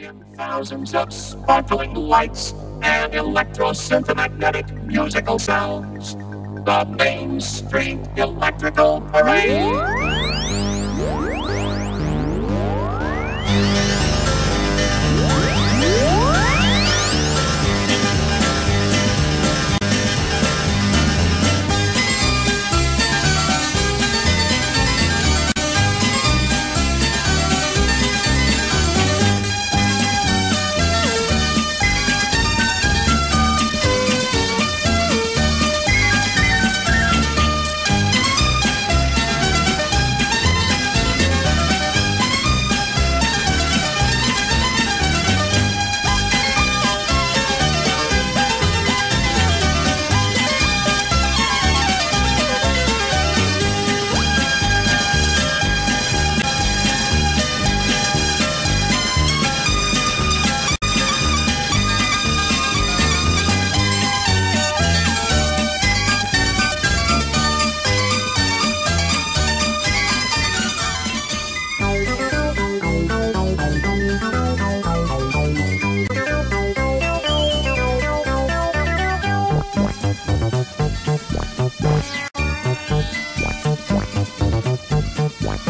In thousands of sparkling lights and electro-synthomagnetic musical sounds, the Main Street Electrical Parade.